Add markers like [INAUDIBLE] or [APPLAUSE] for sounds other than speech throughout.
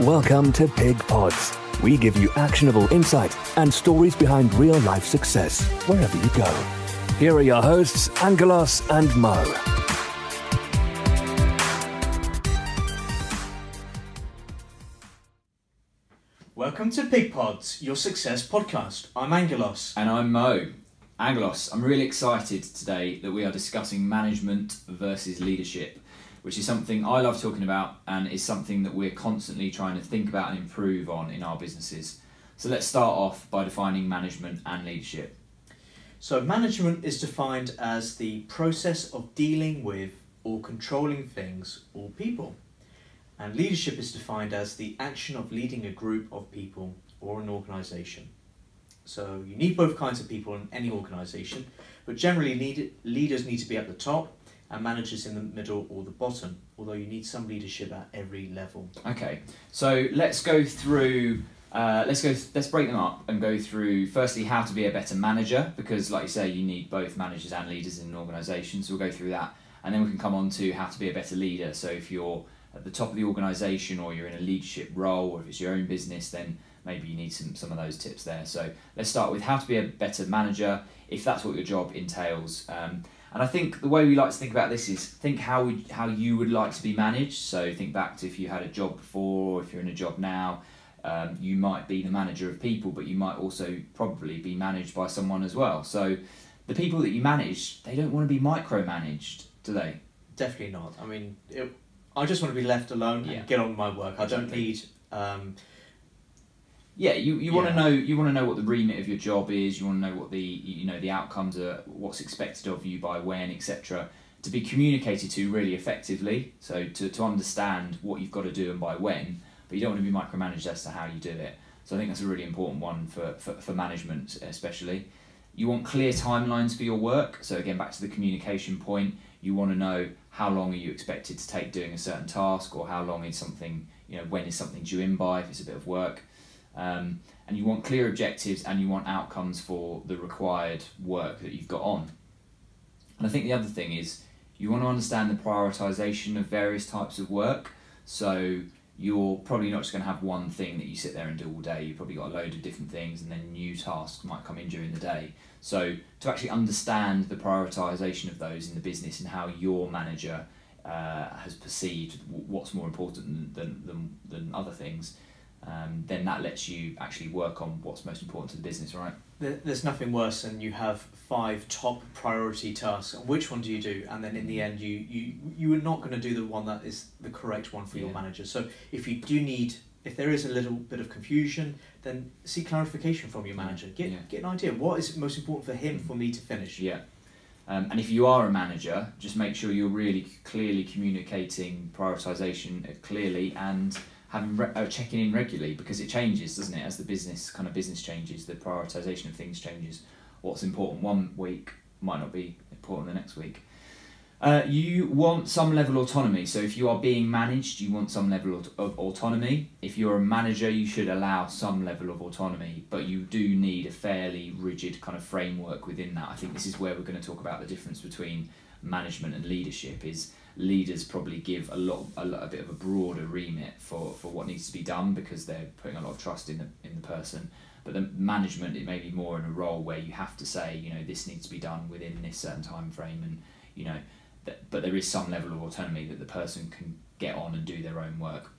Welcome to Pig Pods. We give you actionable insight and stories behind real life success wherever you go. Here are your hosts, Angelos and Mo. Welcome to Pig Pods, your success podcast. I'm Angelos. And I'm Mo. Angelos, I'm really excited today that we are discussing management versus leadership, which is something I love talking about and is something that we're constantly trying to think about and improve on in our businesses. So let's start off by defining management and leadership. So, management is defined as the process of dealing with or controlling things or people. And leadership is defined as the action of leading a group of people or an organisation. So, you need both kinds of people in any organisation, but generally, lead, leaders need to be at the top and managers in the middle or the bottom, although you need some leadership at every level. Okay, so let's go through. Uh, let's go. Let's break them up and go through. Firstly, how to be a better manager, because, like you say, you need both managers and leaders in an organisation. So we'll go through that, and then we can come on to how to be a better leader. So if you're at the top of the organisation, or you're in a leadership role, or if it's your own business, then maybe you need some some of those tips there. So let's start with how to be a better manager, if that's what your job entails. Um, and I think the way we like to think about this is think how would, how you would like to be managed. So think back to if you had a job before, or if you're in a job now. Um, you might be the manager of people, but you might also probably be managed by someone as well. So the people that you manage, they don't want to be micromanaged, do they? Definitely not. I mean, it, I just want to be left alone Yeah. and get on with my work. I don't need. Um, Yeah, you, you want to know you want to know what the remit of your job is. You want to know what the you know the outcomes are, what's expected of you by when, etc. To be communicated to really effectively. So to, to understand what you've got to do and by when, but you don't want to be micromanaged as to how you do it. So I think that's a really important one for, for, for management especially. You want clear timelines for your work. So again, back to the communication point, you want to know how long are you expected to take doing a certain task, or how long is something you know when is something due in by if it's a bit of work. Um, and you want clear objectives and you want outcomes for the required work that you've got on. And I think the other thing is you want to understand the prioritization of various types of work. So you're probably not just going to have one thing that you sit there and do all day. You've probably got a load of different things, and then new tasks might come in during the day. So to actually understand the prioritization of those in the business and how your manager uh, has perceived what's more important than, than, than other things, um, then that lets you actually work on what's most important to the business, right? there's nothing worse than you have five top priority tasks. Which one do you do? And then in the end, you you you are not going to do the one that is the correct one for your manager. So if you do need, if there is a little bit of confusion, then seek clarification from your manager. Get Yeah. get an idea. What is most important for him for me to finish? Yeah. Um, and if you are a manager, just make sure you're really clearly communicating prioritization clearly and having re- uh, checking in regularly because it changes, doesn't it? As the business kind of business changes, the prioritization of things changes. What's important one week might not be important the next week. Uh, you want some level of autonomy. So if you are being managed, you want some level of, of autonomy. If you're a manager, you should allow some level of autonomy, but you do need a fairly rigid kind of framework within that. I think this is where we're going to talk about the difference between management and leadership. Is leaders probably give a lot, a, lot, a bit of a broader remit for, for what needs to be done because they're putting a lot of trust in the in the person. But the management, it may be more in a role where you have to say, you know, this needs to be done within this certain time frame, and you know, but there is some level of autonomy that the person can get on and do their own work.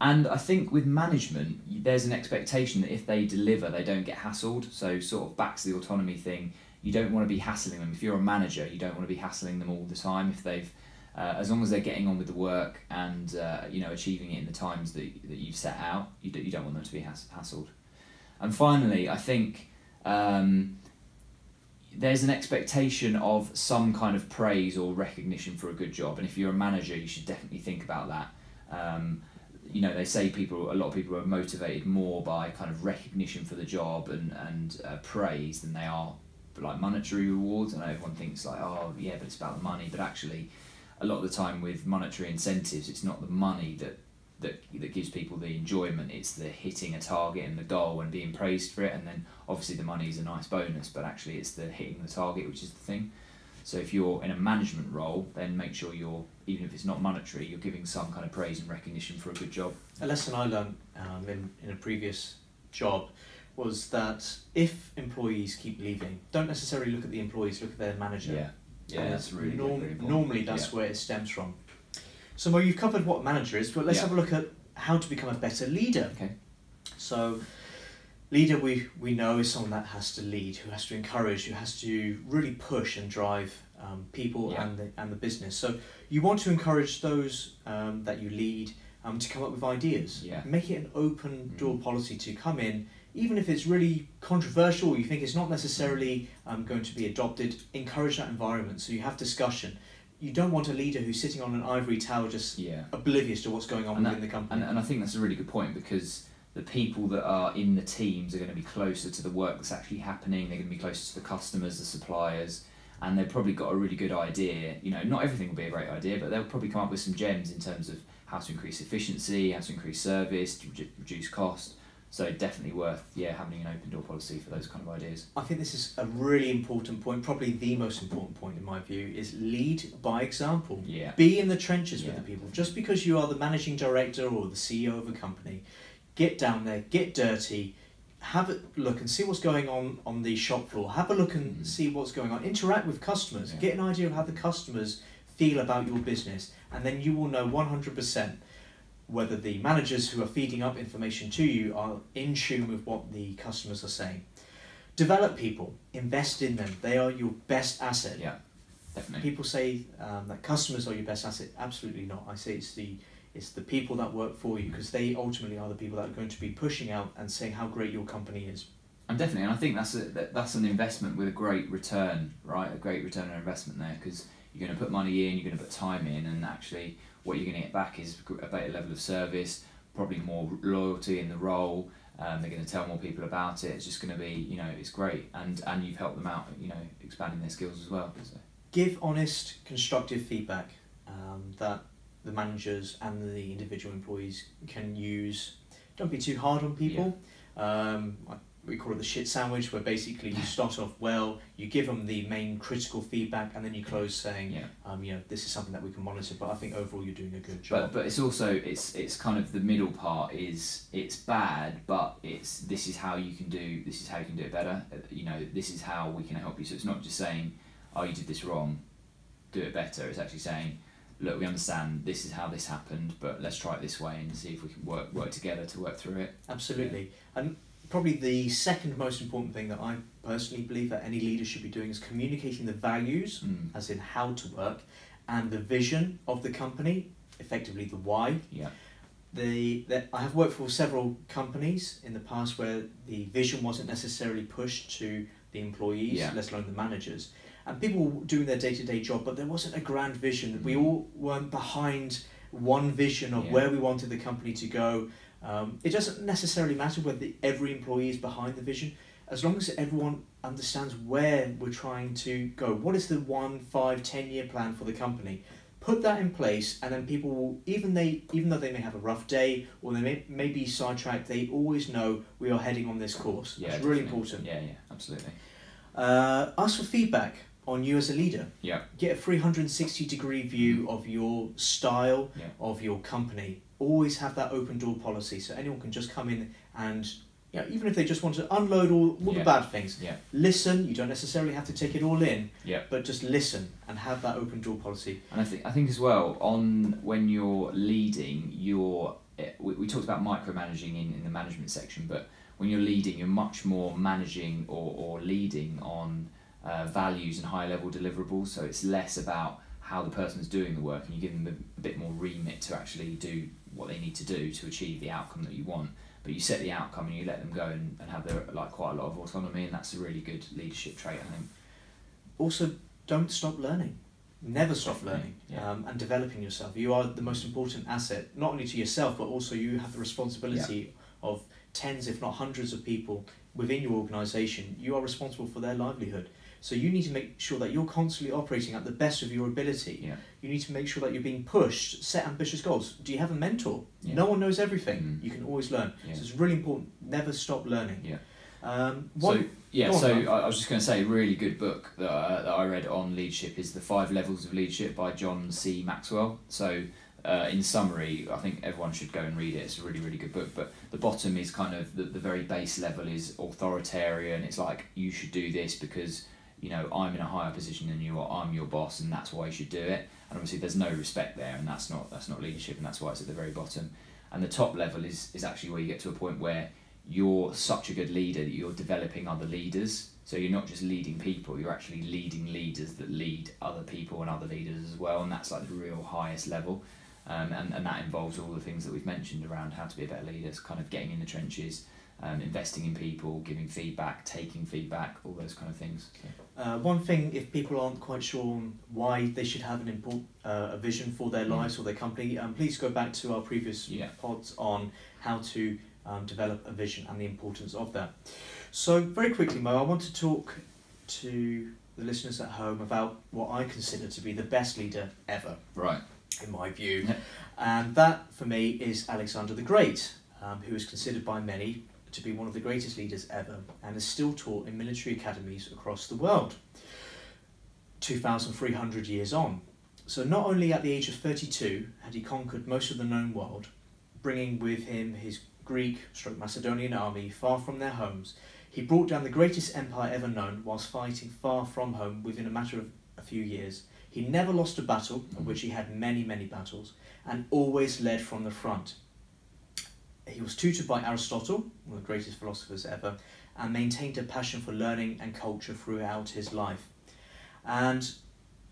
And I think with management, there's an expectation that if they deliver, they don't get hassled. So, sort of back to the autonomy thing, you don't want to be hassling them. If you're a manager, you don't want to be hassling them all the time. If they've, uh, as long as they're getting on with the work and uh, you know achieving it in the times that, that you've set out, you, do, you don't want them to be hass- hassled. And finally, I think um, there's an expectation of some kind of praise or recognition for a good job. And if you're a manager, you should definitely think about that. Um, you know, they say people, a lot of people are motivated more by kind of recognition for the job and and uh, praise than they are like monetary rewards. I know everyone thinks like, oh yeah, but it's about the money. But actually, a lot of the time with monetary incentives, it's not the money that that that gives people the enjoyment. It's the hitting a target and the goal and being praised for it. And then obviously the money is a nice bonus, but actually it's the hitting the target which is the thing. So if you're in a management role, then make sure you're even if it's not monetary, you're giving some kind of praise and recognition for a good job. A lesson I learned um, in, in a previous job was that if employees keep leaving, don't necessarily look at the employees, look at their manager. Yeah, yeah, And that's really norm- good. Normally, that's Yeah. where it stems from. So, well, you've covered what manager is, but let's Yeah. have a look at how to become a better leader. Okay. So, leader we, we know is someone that has to lead, who has to encourage, who has to really push and drive um, people Yeah. and the and the business. So, you want to encourage those um, that you lead um, to come up with ideas. Yeah. Make it an open door Mhm. policy to come in, even if it's really controversial. You think it's not necessarily um, going to be adopted. Encourage that environment so you have discussion. You don't want a leader who's sitting on an ivory tower just Yeah. oblivious to what's going on And within the company. And, and I think that's a really good point because the people that are in the teams are going to be closer to the work that's actually happening. They're going to be closer to the customers, the suppliers, and they've probably got a really good idea. You know, not everything will be a great idea, but they'll probably come up with some gems in terms of how to increase efficiency, how to increase service, to reduce cost. So definitely worth yeah having an open door policy for those kind of ideas. I think this is a really important point, probably the most important point in my view, is lead by example. Yeah. Be in the trenches with the people. Just because you are the managing director or the CEO of a company, get down there, get dirty, have a look and see what's going on on the shop floor. Have a look and Mhm. see what's going on. Interact with customers. Yeah. Get an idea of how the customers feel about your business, and then you will know one hundred percent whether the managers who are feeding up information to you are in tune with what the customers are saying. Develop people, invest in them. They are your best asset. Yeah. Definitely. People say um, that customers are your best asset. Absolutely not. I say it's the it's the people that work for you because they ultimately are the people that are going to be pushing out and saying how great your company is. And definitely, and I think that's a that, that's an investment with a great return, right? A great return on investment there because you're going to put money in, you're going to put time in, and actually, what you're going to get back is a better level of service, probably more loyalty in the role. Um, they're going to tell more people about it. It's just going to be, you know, it's great, and and you've helped them out, you know, expanding their skills as well. So. Give honest, constructive feedback um, that the managers and the individual employees can use. Don't be too hard on people. Um, I- we call it the shit sandwich, where basically you [LAUGHS] start off well, you give them the main critical feedback, and then you close saying, Yeah. um, you know, this is something that we can monitor. But I think overall you're doing a good job. But but it's also it's it's kind of the middle part is it's bad, but it's this is how you can do this is how you can do it better. Uh, You know this is how we can help you. So it's not just saying, oh you did this wrong, do it better. It's actually saying, look we understand this is how this happened, but let's try it this way and see if we can work work together to work through it. Absolutely. And probably the second most important thing that I personally believe that any leader should be doing is communicating the values, Mm. as in how to work, and the vision of the company, effectively the why. Yeah. The, that I have worked for several companies in the past where the vision wasn't necessarily pushed to the employees, Yeah. let alone the managers. And people were doing their day to day job, but there wasn't a grand vision. That we Mm. all weren't behind one vision of Yeah. where we wanted the company to go. Um, it doesn't necessarily matter whether every employee is behind the vision, as long as everyone understands where we're trying to go. What is the one, five, ten year plan for the company? Put that in place, and then people will even they even though they may have a rough day or they may, may be sidetracked, they always know we are heading on this course. Yeah, it's really important. Yeah, yeah, absolutely. Uh, ask for feedback on you as a leader. Yeah. Get a 360 degree view of your style, Yeah. of your company. Always have that open door policy so anyone can just come in and, you know, even if they just want to unload all, all Yeah. the bad things, Yeah. listen. You don't necessarily have to take it all in, Yeah. but just listen and have that open door policy. And I think I think as well on when you're leading, you're eh, we, we talked about micromanaging in, in the management section, but when you're leading, you're much more managing or, or leading on uh, values and high level deliverables. So it's less about how the person's doing the work, and you give them a, a bit more remit to actually do what they need to do to achieve the outcome that you want. But you set the outcome and you let them go and, and have their like quite a lot of autonomy, and that's a really good leadership trait, I think. Also, don't stop learning. Never stop learning yeah. um, and developing yourself. You are the most important asset, not only to yourself, but also you have the responsibility of tens, if not hundreds, of people within your organisation. You are responsible for their livelihood. So you need to make sure that you're constantly operating at the best of your ability. Yeah. You need to make sure that you're being pushed, set ambitious goals. Do you have a mentor? Yeah. No one knows everything. Mm. You can always learn. Yeah. So it's really important. Never stop learning. Yeah. Um, So yeah, on, so. I, I was just going to say, a really good book that, uh, that I read on leadership is The Five Levels of Leadership by John C. Maxwell. So uh, in summary, I think everyone should go and read it. It's a really really good book. But the bottom is kind of the, the very base level is authoritarian. It's like you should do this because you know I'm in a higher position than you are. I'm your boss, and that's why you should do it. And obviously, there's no respect there, and that's not that's not leadership, and that's why it's at the very bottom. And the top level is is actually where you get to a point where you're such a good leader that you're developing other leaders. So you're not just leading people, you're actually leading leaders that lead other people and other leaders as well, and that's like the real highest level. Um, and, and that involves all the things that we've mentioned around how to be a better leader, so kind of getting in the trenches, um, investing in people, giving feedback, taking feedback, all those kind of things. So, Uh, one thing, if people aren't quite sure on why they should have an import, uh, a vision for their Mm. lives or their company, um, please go back to our previous Yeah. pods on how to um, develop a vision and the importance of that. So, very quickly, Mo, I want to talk to the listeners at home about what I consider to be the best leader ever, right. In my view. Yeah. And that, for me, is Alexander the Great, um, who is considered by many to be one of the greatest leaders ever and is still taught in military academies across the world. 2,300 years on. So, not only at the age of 32 had he conquered most of the known world, bringing with him his Greek stroke Macedonian army far from their homes, he brought down the greatest empire ever known whilst fighting far from home within a matter of a few years. He never lost a battle, of which he had many, many battles, and always led from the front. He was tutored by Aristotle, one of the greatest philosophers ever, and maintained a passion for learning and culture throughout his life. And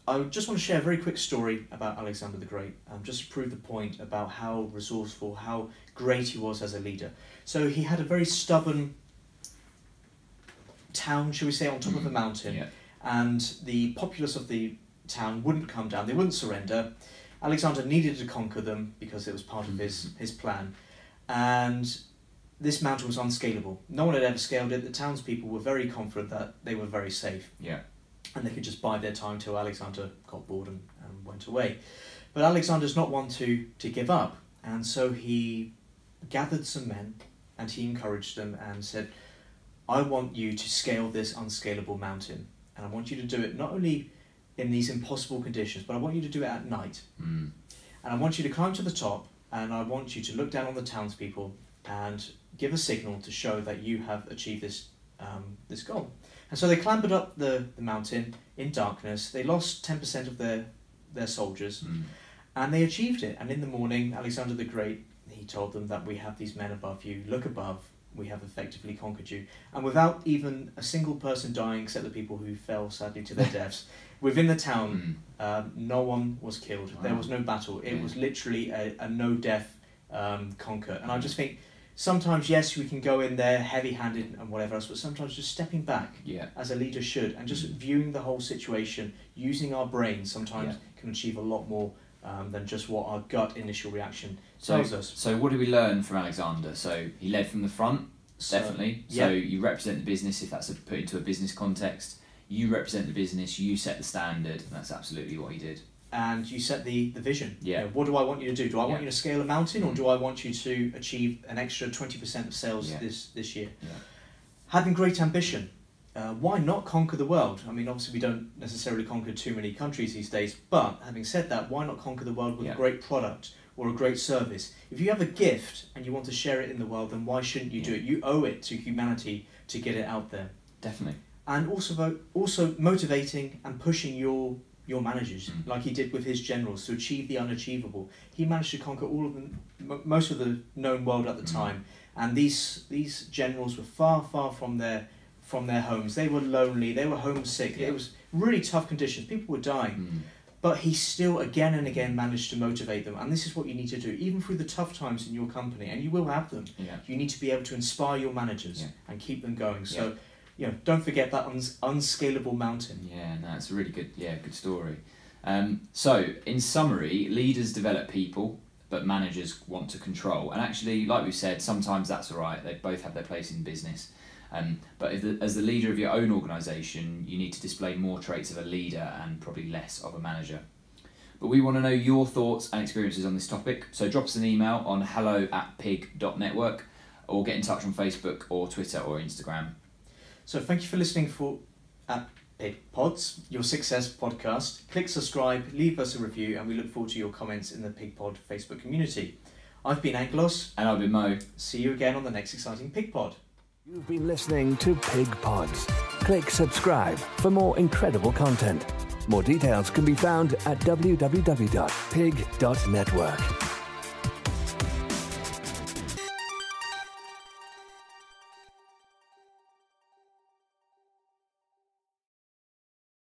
I just want to share a very quick story about Alexander the Great, um, just to prove the point about how resourceful, how great he was as a leader. So he had a very stubborn town, shall we say, on top of a mountain, Yeah. and the populace of the town wouldn't come down, they wouldn't surrender. Alexander needed to conquer them because it was part of his, his plan. And this mountain was unscalable. No one had ever scaled it. The townspeople were very confident that they were very safe Yeah. and they could just bide their time till Alexander got bored and, and went away. But Alexander's not one to, to give up, and so he gathered some men and he encouraged them and said, I want you to scale this unscalable mountain, and I want you to do it not only in these impossible conditions, but I want you to do it at night. Mm. And I want you to climb to the top, and I want you to look down on the townspeople and give a signal to show that you have achieved this um, this goal. And so they clambered up the, the mountain in darkness. They lost ten percent of their their soldiers, Mm. and they achieved it. And in the morning, Alexander the Great he told them that we have these men above you. Look above. We have effectively conquered you. And without even a single person dying, except the people who fell sadly to their [LAUGHS] deaths, within the town, Mm. um, no one was killed. There was no battle. It Yeah. was literally a, a no death um, conquer. And I just think sometimes, yes, we can go in there heavy handed and whatever else, but sometimes just stepping back Yeah. as a leader should and just Mm. viewing the whole situation, using our brains sometimes Yeah. can achieve a lot more um, than just what our gut initial reaction So, tells us. so what did we learn from Alexander? So he led from the front, So, definitely. So you represent the business if that's a, put into a business context. You represent the business. You set the standard. And that's absolutely what he did. and you set the, the vision. Yeah. You know, what do I want you to do? Do I want Yeah. you to scale a mountain or Mm. do I want you to achieve an extra 20% of sales Yeah. this, this year? Yeah. Having great ambition. Uh, why not conquer the world? I mean, obviously, we don't necessarily conquer too many countries these days, but having said that, why not conquer the world with a great product or a great service? If you have a gift and you want to share it in the world, then why shouldn't you do it? You owe it to humanity to get it out there. Definitely. And also also motivating and pushing your your managers Mm. like he did with his generals to achieve the unachievable. He managed to conquer all of the most of the known world at the Mm. time, and these these generals were far far from their from their homes. They were lonely. They were homesick. Yeah. It was really tough conditions. People were dying, Mm. but he still again and again managed to motivate them. And this is what you need to do, even through the tough times in your company, and you will have them Yeah. you need to be able to inspire your managers Yeah. and keep them going. So, you know, don't forget that uns- unscalable mountain. Yeah, no, it's a really good, yeah, good story. Um, so, in summary, leaders develop people, but managers want to control. And actually, like we said, sometimes that's all right. They both have their place in business. Um, but the, as the leader of your own organisation, you need to display more traits of a leader and probably less of a manager. But we want to know your thoughts and experiences on this topic. So drop us an email on hello at pig.network or get in touch on Facebook or Twitter or Instagram. So thank you for listening for uh, at Pig Pods, your success podcast. Click subscribe, leave us a review, and we look forward to your comments in the Pig Pod Facebook community. I've been Angelos. And I've been Mo. See you again on the next exciting Pig Pod. You've been listening to Pig Pods. Click subscribe for more incredible content. More details can be found at www.pig.network.